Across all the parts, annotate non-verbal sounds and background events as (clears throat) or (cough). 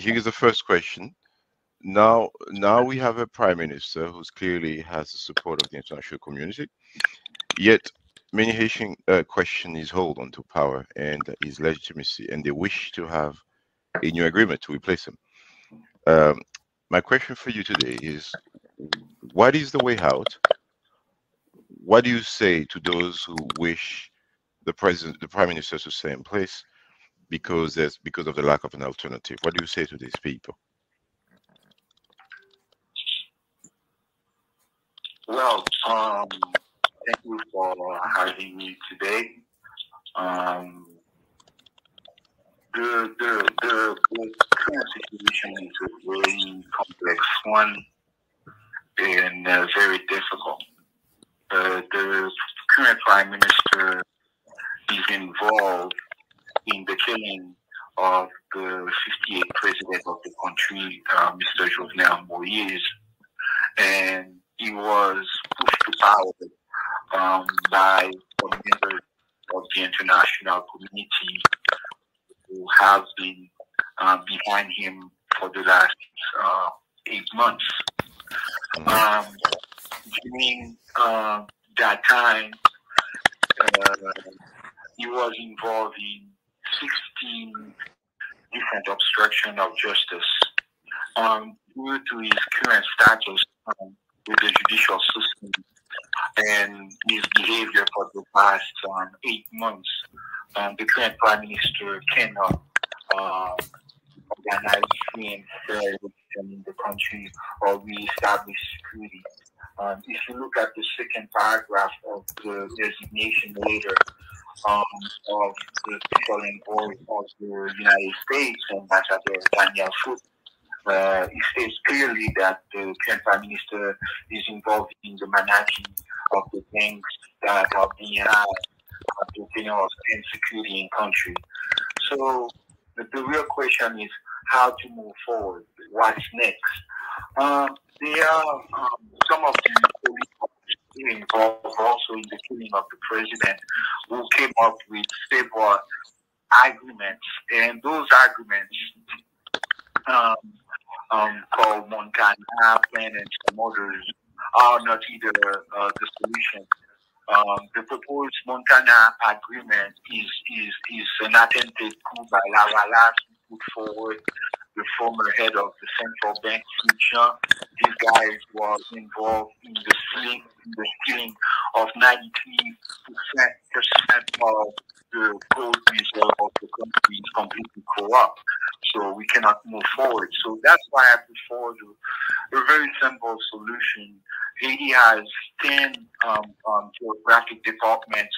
here's the first question. Now, now we have a prime minister who clearly has the support of the international community. Yet, many Haitians uh, question his hold onto power and his legitimacy, and they wish to have a new agreement to replace him. Um, my question for you today is: What is the way out? What do you say to those who wish the president, the prime minister, to stay in place because there's because of the lack of an alternative? What do you say to these people? Well, um, thank you for having me today. Um, the, the, the, the current situation is a very complex one and uh, very difficult. Uh, the current prime minister is involved in the killing of the 58th president of the country, uh, Mr. Jovenel Moise, and he was pushed to power um, by members of the international community who have been uh, behind him for the last uh, eight months. Um, during uh, that time, uh, he was involved in 16 different obstruction of justice. Um, due to his current status um, with the judicial system and his behavior for the past um, eight months, um, the current prime minister cannot uh, organize free and fair in the country or re-establish security. Um, if you look at the second paragraph of the designation letter um, of the special envoy of the United States, Ambassador Daniel Foote, uh, it states clearly that the current prime minister is involved in the managing of the things that are being had of the security in country. So the, the, real question is how to move forward. What's next? Uh, there are um, some of the police involved also in the killing of the president who came up with several arguments, and those arguments um, um, called Montana Plan and some others are not either uh, the solution. Um, the proposed Montana agreement is, is, is an attempted coup by Lavalas put forward the former head of the central bank, Future. This guy was involved in the stealing, in the stealing of 93% of the gold reserve of the country is completely corrupt. So we cannot move forward. So that's why I put forward a, a very simple solution. Haiti has 10 um, um, geographic departments.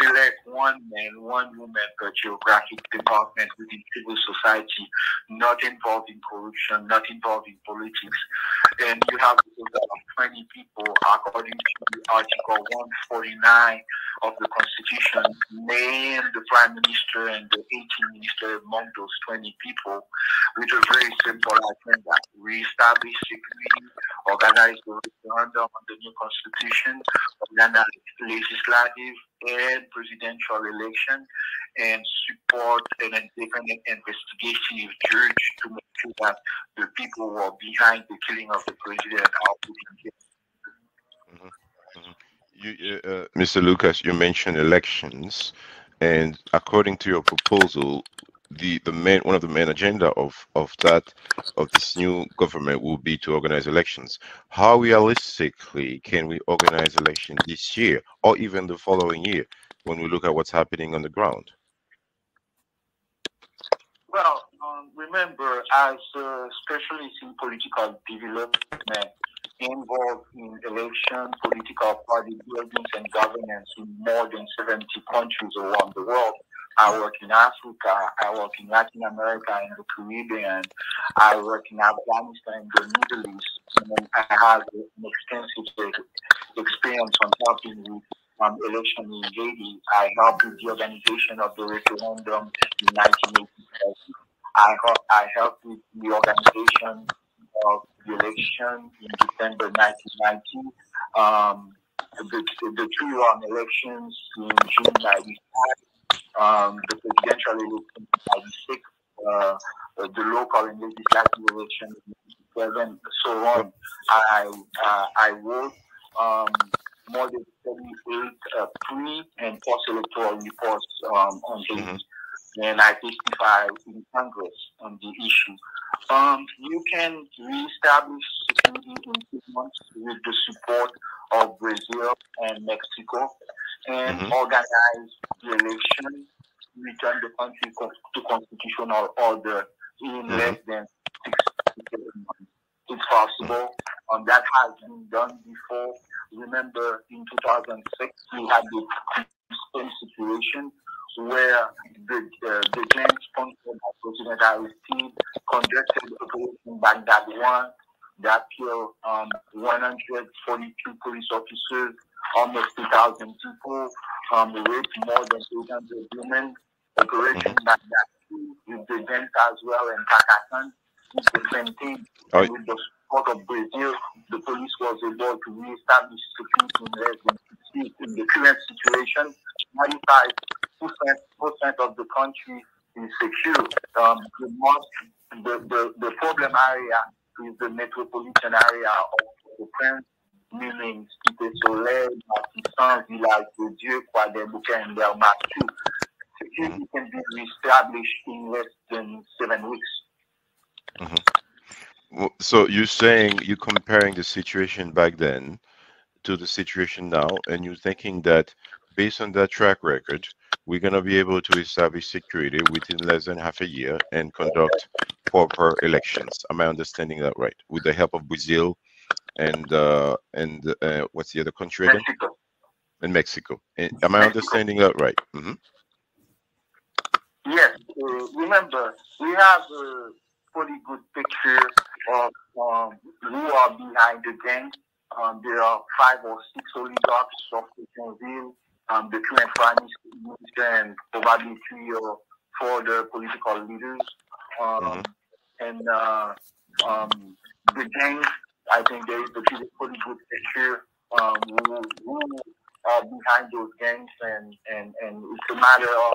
Select one man, one woman per geographic department within civil society, not involved in corruption, not involved in politics. And you have a total of 20 people according to Article 149 of the Constitution, name the Prime Minister and the 18 ministers among those 20 people with a very simple agenda. Re-establish security, organize the referendum on the new Constitution, organize legislative and presidential election, and support an independent investigative judge to make sure that the people who are behind the killing of the president are put in jail. Mm-hmm. Mm-hmm you, uh, Mr. Lucas, you mentioned elections, and according to your proposal, the the main one of the main agenda of of that of this new government will be to organize elections. How realistically can we organize elections this year or even the following year when we look at what's happening on the ground? Well, um, remember, as a specialist in political development, involved in election, political party buildings, and governance in more than 70 countries around the world. I work in Africa, I work in Latin America and the Caribbean, I work in Afghanistan and the Middle East, and I have an extensive experience on helping with um, election in Haiti. I helped with the organization of the referendum in 1987. I, I helped with the organization of the election in December 1990. Um, the, the two round elections in June 95, um, the presidential election in 96 uh, uh, the local and legislative elections, and so on. I uh, I wrote um, more than 38 uh, pre and post electoral reports um, on Haiti. Mm-hmm and I testify in Congress on the issue. Um, you can reestablish security in two months with the support of Brazil and Mexico and mm-hmm. organize the election, return the country to constitutional order in mm-hmm. less than six months. It's possible. Um, that has been done before. Remember, in 2006, we had the same situation where the, uh, the James sponsored by President Aristide conducted Operation Baghdad 1 that killed um, 142 police officers, almost 2,000 people, um, raped more than 800 women. Operation mm-hmm. Baghdad 2 with the James as well in Pakistan the same thing. Oh. With the support of Brazil, the police was able to re-establish security in less than 60 in the current situation. 95 percent of the country is secure. Um, the most the, the, the problem area is the metropolitan area of the prince, meaning Cité Soleil, Martissant, Village de Dieu, and Delmas Security can be reestablished in less than seven weeks. Mm-hmm. So you're saying you're comparing the situation back then to the situation now, and you're thinking that based on that track record, we're going to be able to establish security within less than half a year and conduct proper elections. Am I understanding that right? With the help of Brazil and uh, and uh, what's the other country again? Mexico. And Mexico. And am I understanding that right? Mm-hmm. Yes. Uh, remember, we have a pretty good picture of um, who are behind the gang. Um, there are five or six oligarchs of Pétionville um, the current prime minister and probably three or four other political leaders. Um, mm-hmm. And uh, um, the gangs, I think there is a pretty good picture um, are behind those gangs, and, and, and it's a matter of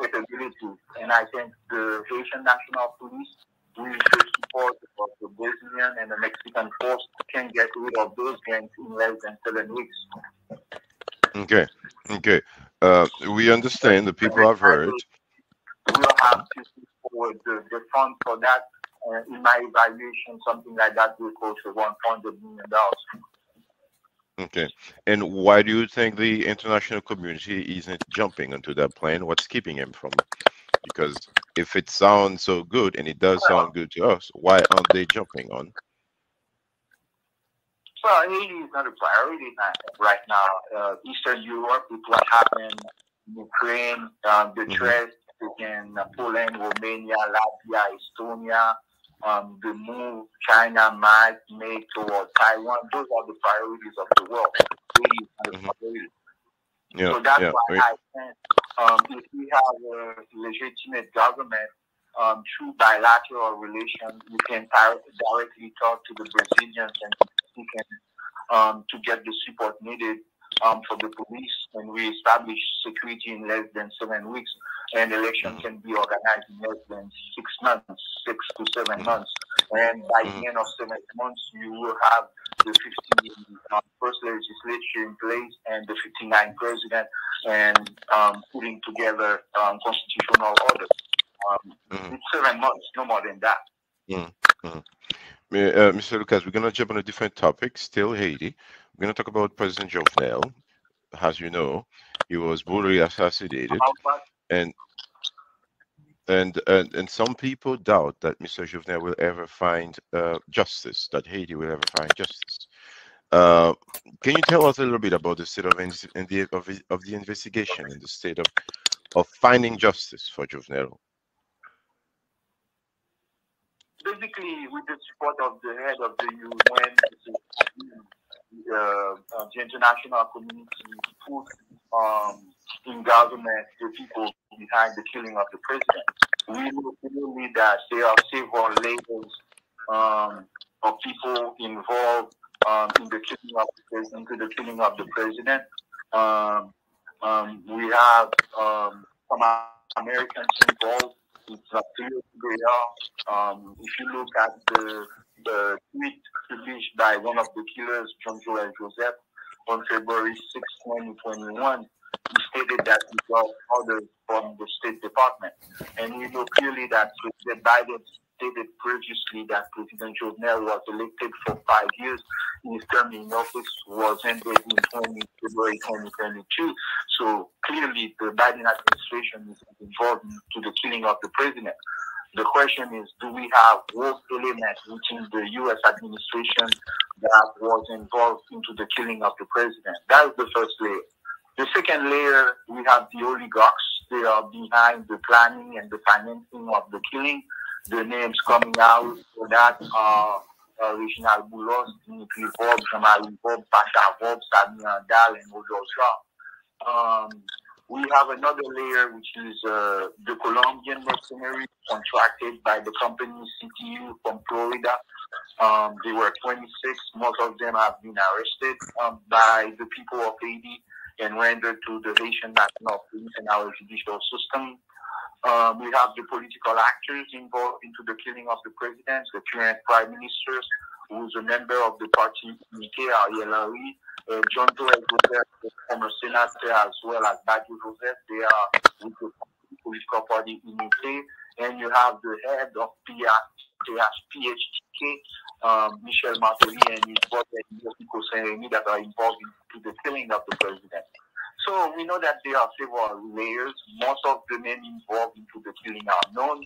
capability. And I think the Haitian National Police, with the support of the Brazilian and the Mexican force, can get rid of those gangs in less than seven weeks. Okay, okay. Uh, we understand the people have heard. We'll have to forward the, the fund for that. Uh, in my evaluation, something like that will cost one hundred million dollars. Okay. And why do you think the international community isn't jumping onto that plan? What's keeping him from? Because if it sounds so good and it does sound good to us, why aren't they jumping on? Well, Haiti is not a priority right now. Uh, Eastern Europe with what happened in Ukraine, um, the mm-hmm. threat in Poland, Romania, Latvia, Estonia, um, the move China might make towards Taiwan. Those are the priorities of the world. Haiti is not a mm-hmm. Yeah, so that's yeah, why I think um, if we have a legitimate government um, through bilateral relations, we can directly talk to the Brazilians and can um, to get the support needed um, for the police and we establish security in less than seven weeks and election mm-hmm. can be organized in less than six months, six to 7 mm-hmm. months. And by the mm-hmm. end of seven months, you will have the 50 um, first legislature in place and the 59 president and um, putting together um, constitutional order. Um, mm-hmm. It's seven months, no more than that. Mm-hmm. Uh, Mr. Lucas, we're going to jump on a different topic, still Haiti. We're going to talk about President Jovenel. As you know, he was brutally assassinated, and and and, and some people doubt that Mr. Jovenel will ever find uh, justice, that Haiti will ever find justice. Uh, can you tell us a little bit about the state of, in the, of, of the investigation and the state of, of finding justice for Jovenel basically with the support of the head of the UN, uh, the international community put um, in government the people behind the killing of the president. We know clearly that there are several layers um, of people involved um, in the killing of the president, the killing of the president. Um, um, we have um, some Americans involved It's not clear they are. If you look at the, the tweet published by one of the killers, John Joel Joseph, on February 6, 2021, he stated that he got orders from the State Department. And we know clearly that President Biden stated previously that President Jovenel was elected for five years. His term in office was ended in 20, February 2022. So clearly the Biden administration is involved in the killing of the president. The question is, do we have work which is the U.S. administration that was involved into the killing of the president? That is the first layer. The second layer, we have the oligarchs. They are behind the planning and the financing of the killing. The names coming out for that are uh, Reginald Boulos, Dimitri Vorbe, Jean-Marie Vorbe, Pasha Vorbe, Andal, and Roger um, we have another layer, which is uh, the Colombian mercenaries contracted by the company CTU from Florida. Um, they were 26. Most of them have been arrested um, by the people of Haiti and rendered to the Haitian National Police and our judicial system. Um, we have the political actors involved into the killing of the president, the current prime minister, who's a member of the party Unité, Ariel Henry, uh, John Joel Joseph, the former senator, as well as Badio Joseph. They are with the political party Unité. And you have the head of PHTK, um, Michel Martelly, and his brother, Yoko Saint that are involved in the killing of the president. So we know that there are several layers. Most of the men involved into the killing are known.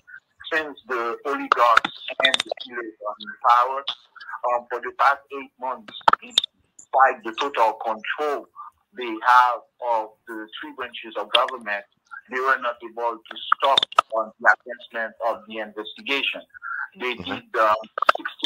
Since the oligarchs and the killers are in power, um, for the past eight months, despite the total control they have of the three branches of government, they were not able to stop on the advancement of the investigation. They mm-hmm. did um,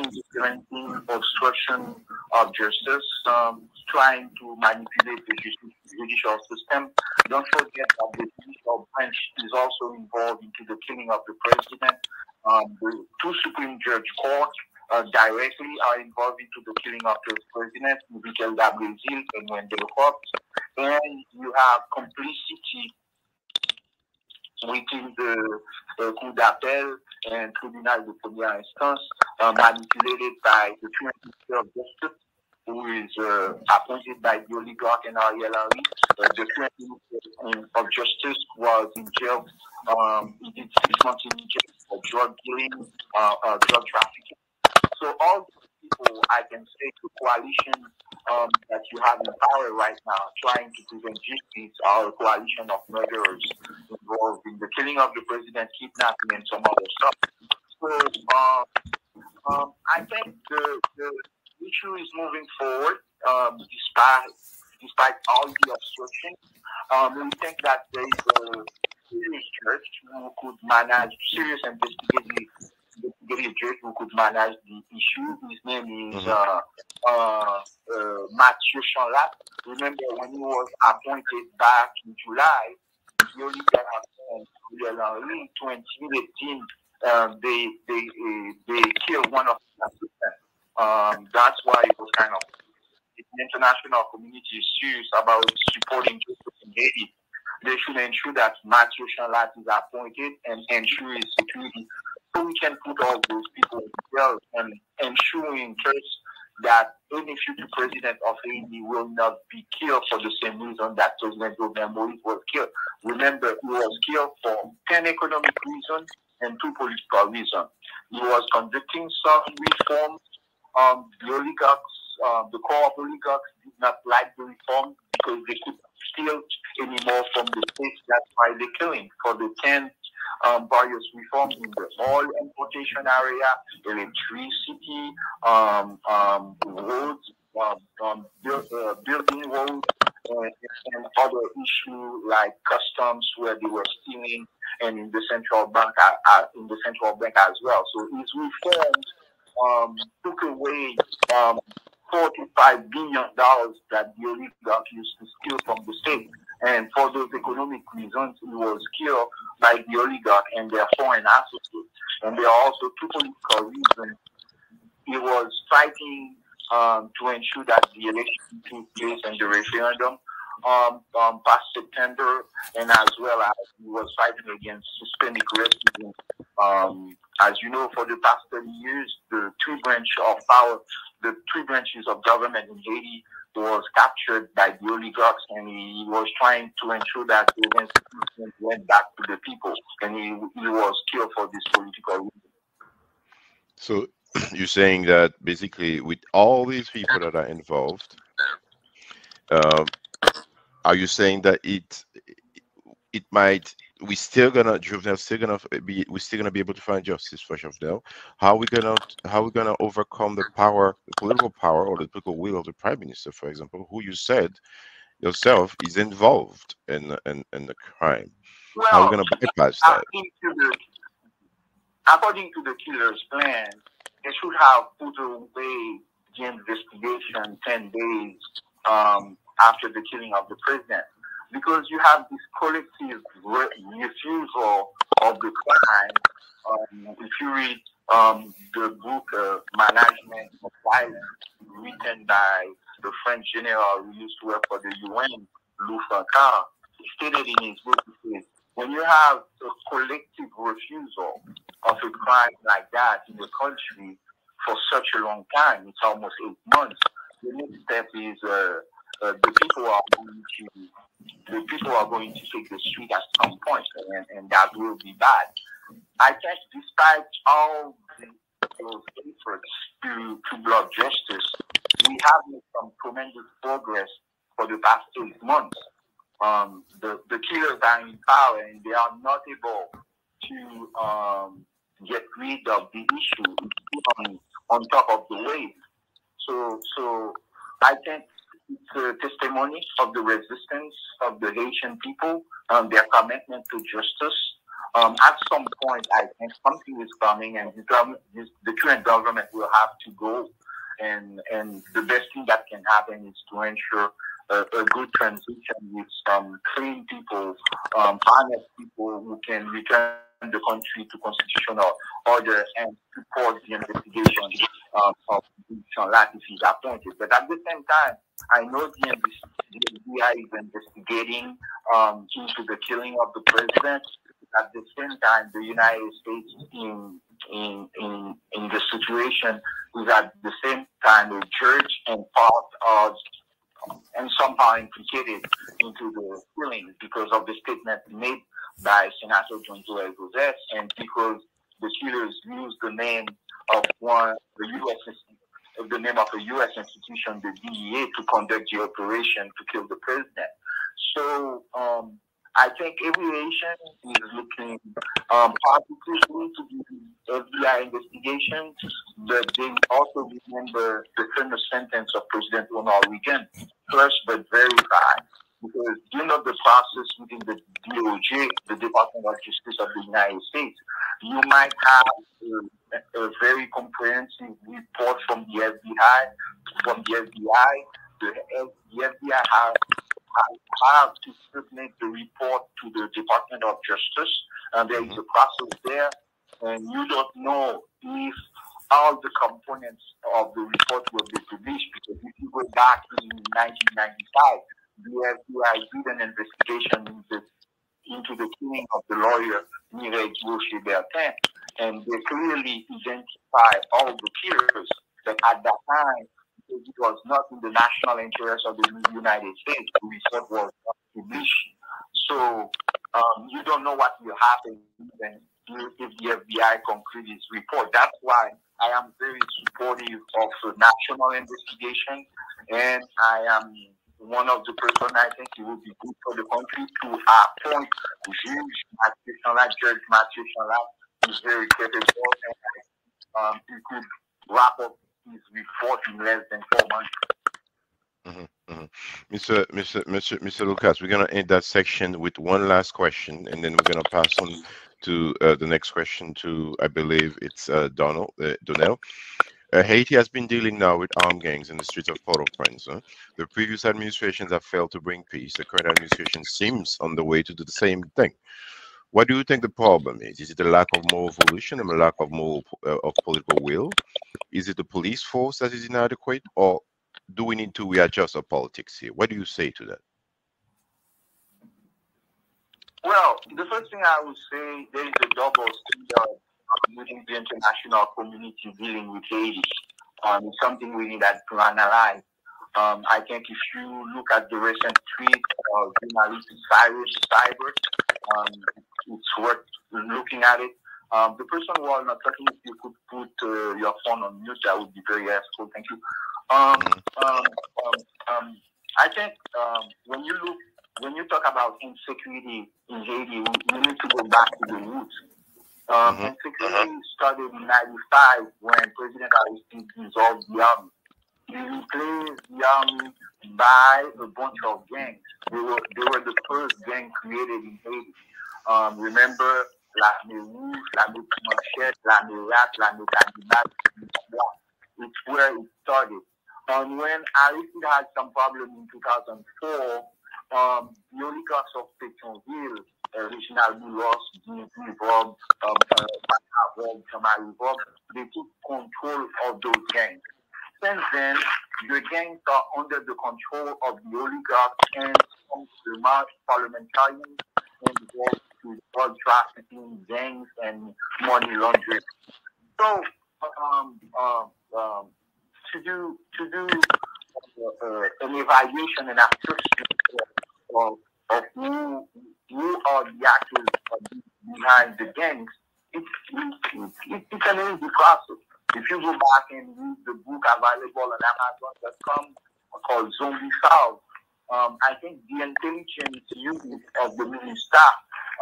16 to 17 obstruction of justice, um, trying to manipulate the judicial system. Don't forget that the judicial branch is also involved into the killing of the president. Um, the two Supreme Judge courts uh, directly are involved into the killing of the president, Michael Gabriel and Wendell Fox. And you have complicity within the uh, Cour d'appel and Tribunal de Première Instance uh, manipulated by the current Minister of Justice, who is uh, appointed by the oligarch and Ariel. Uh, the current Minister of Justice was in jail. Um, he did six months in jail for drug dealing, uh, uh, drug trafficking. So all these people, I can say, the coalition um, that you have in power right now trying to prevent justice a coalition of murderers involved in the killing of the president, kidnapping, and some other stuff. So um, um, I think the, the issue is moving forward um, despite despite all the obstruction. Um, we think that there is a serious church who could manage serious investigative investigative judge who could manage the issue. His name is mm-hmm. uh, uh, uh, Mathieu Chanlatte. Remember when he was appointed back in July, the only guy Henry to intimidate him, um, they they uh, they killed one of the assistants. Um, that's why it was kind of the international community is serious about supporting justice in Haiti. They should ensure that Mathieu Chanlatte is appointed and ensure his security so we can put all those people in jail and ensuring first that any future president of Haiti will not be killed for the same reason that President Jovenel Moïse was killed. Remember, he was killed for 10 economic reasons and two political reasons. He was conducting some reforms. Um, the oligarchs, uh, the core of oligarchs did not like the reform because they could steal anymore from the state. That's why they killing for the 10 um, various reforms in the oil importation area, electricity, um, um, roads, um, um, build, uh, building roads, and, and, other issues like customs where they were stealing, and in the central bank, uh, uh, in the central bank as well. So these reforms um, took away um, 45 billion dollars that the oligarch used to steal from the state. And for those economic reasons, he was killed by the oligarch and their foreign associates. And there are also two political reasons. He was fighting um, to ensure that the election took place and the referendum um, um, past September, and as well as he was fighting against systemic racism. Um, as you know, for the past 30 years, the three branches of power, the three branches of government in Haiti was captured by the oligarchs, and he, was trying to ensure that the institutions went back to the people, and he, he was killed for this political reason. So (clears throat) you're saying that basically with all these people that are involved, uh, are you saying that it it might we still gonna juvenile still gonna be we're still gonna be able to find justice for Jovenel? How are we gonna how we gonna overcome the power, the political power or the political will of the prime minister, for example, who you said yourself is involved in in, in the crime? Well, how are we gonna bypass that? The, according to the killer's plan, they should have put away the investigation ten days um, after the killing of the president because you have this collective refusal of the crime. Um, if you read um, the book uh, Management of Violence, written by the French general who used to work for the UN, Loup Francart, he stated in his book, he says, when you have a collective refusal of a crime like that in the country for such a long time, it's almost eight months, the next step is uh, uh, the people are going to the people are going to take the street at some point, and, and that will be bad. I think, despite all the, efforts to, to block justice, we have made some tremendous progress for the past eight months. Um, the, the killers are in power and they are not able to um, get rid of the issue on, on top of the wave. So, so I think a testimony of the resistance of the Haitian people, um, their commitment to justice. Um, at some point, I think something is coming, and the, government, the current government will have to go. And and the best thing that can happen is to ensure a, a good transition with some clean people, um, honest people who can return the country to constitutional order and support the investigation um, of Chanlatte if he's appointed. But at the same time, I know the, FBI is investigating um, into the killing of the president. At the same time, the United States in in in in the situation is at the same time a church and part of and somehow implicated into the killing because of the statement made by Senator John Joel Joseph and because the killers used the name of one the U.S the name of a U.S. institution, the DEA, to conduct the operation to kill the president. So um, I think aviation is looking um, positively to the FBI investigation, but they also remember the famous sentence of President Ronald Reagan, first but very verified. Because you know the process within the DOJ, the Department of Justice of the United States, you might have a, a very comprehensive report from the FBI, from the FBI. The, the FBI has to submit the report to the Department of Justice, and there is a process there, and you don't know if all the components of the report will be published because if you go back in 1995, the FBI did an investigation in into, into the killing of the lawyer Mireille Durocher Bertin, and they clearly identify all the killers that at that time it was not in the national interest of the United States. The report was not. So um, you don't know what will happen even if the FBI concludes its report. That's why I am very supportive of national investigation, and I am one of the person I think it would be good for the country to appoint Juge Mathieu Chanlatte, Judge Mathieu Chanlatte, is very capable, and um, he could wrap up his report in less than four months. Mm-hmm. Mr. Mr. Mr. Mr. Lucas, we're gonna end that section with one last question, and then we're gonna pass on to uh, the next question to I believe it's uh, Donald uh, Donnell. Uh, Haiti has been dealing now with armed gangs in the streets of Port-au-Prince. Huh? The previous administrations have failed to bring peace. The current administration seems on the way to do the same thing. What do you think the problem is? Is it a lack of moral volition and a lack of moral uh, of political will? Is it the police force that is inadequate, or do we need to readjust our politics here? What do you say to that? Well, the first thing I would say, there is a double standard within the international community dealing with Haiti. Um, it's something we need to analyze. Um, I think if you look at the recent tweet of journalist Cyrus Sibert, um, it's worth looking at it. Um, the person who are not talking, if you could put uh, your phone on mute, that would be very useful. Thank you. Um, um, um, I think when you look, when you talk about insecurity in Haiti, we need to go back to the roots. Um, mm-hmm. Insecurity started in '95 when President Aristide dissolved the army. He replaced the army by a bunch of gangs. They were they were the first gang created in Haiti. Um, remember l'armée rouge, l'armée manchette, l'armée rat, l'armée cannibal. It's where it started. And when Aristide had some problem in 2004, um, the oligarchs of Pétionville, uh, Reginald Boulos, Dimitri Vorbe, um, uh, they took control of those gangs. Since then, the gangs are under the control of the oligarchs and some the parliamentarians involved to drug trafficking, gangs, and money laundering. So, um, um, um, to do to do uh, uh, an evaluation and assessment of, of who who are the actors behind the gangs, it's, it's, it's an easy process. If you go back and read the book available on Amazon.com called Zombie Solve, um, I think the intelligence unit of the minister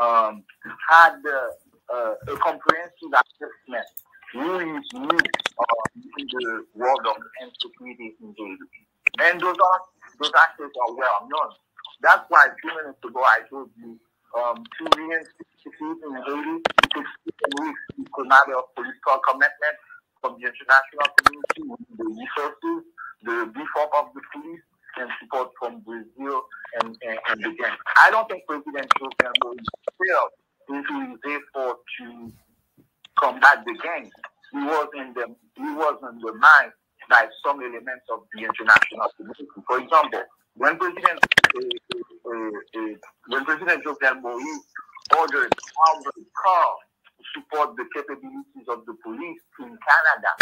um, had uh, uh, a comprehensive assessment really new uh, in the world of insecurity in Haiti. And those are those aspects are well known. That's why few minutes ago I told you um, to reinstate in Haiti, it takes weeks. It's a matter of political commitment from the international community, the resources, the up of the police, and support from Brazil and, and, and the gang. I don't think President Moïse failed into his to combat the gangs. He was in the he was undermined by some elements of the international community. For example, when President uh, uh, uh, when President Jovenel Moïse ordered Albert Carr to support the capabilities of the police in Canada,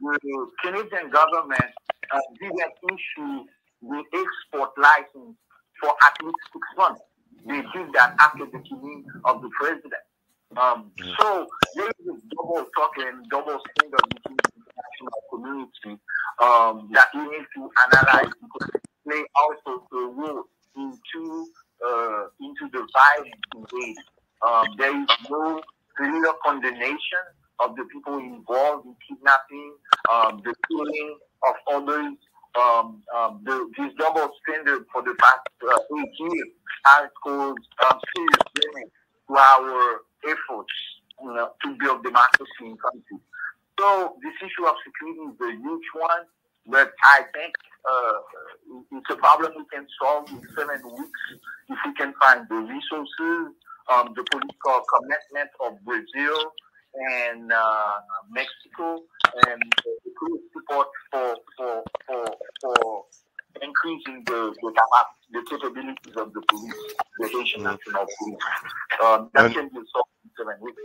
the Canadian government uh, didn't issue the export license for at least six months. They did that after the killing of the president. Um, so there is this double talk and double standard between the international community um, that we need to analyze because it play also a role into uh, into the violence in. Um, there is no clear condemnation of the people involved in kidnapping, um, the killing of others, um, um, the, this double standard for the past uh, eight years has caused um, serious damage to our efforts you know, to build democracy in country. So this issue of security is a huge one, but I think uh, it's a problem we can solve in seven weeks if we can find the resources, um, the political commitment of Brazil and uh, Mexico, and the support for for for for increasing the the, the capabilities of the police, the Haitian National Police. Um, that and, can be solved in seven weeks.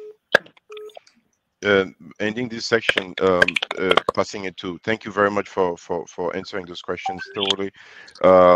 Uh, ending this section, um, uh, passing it to. Thank you very much for for for answering those questions thoroughly. Uh,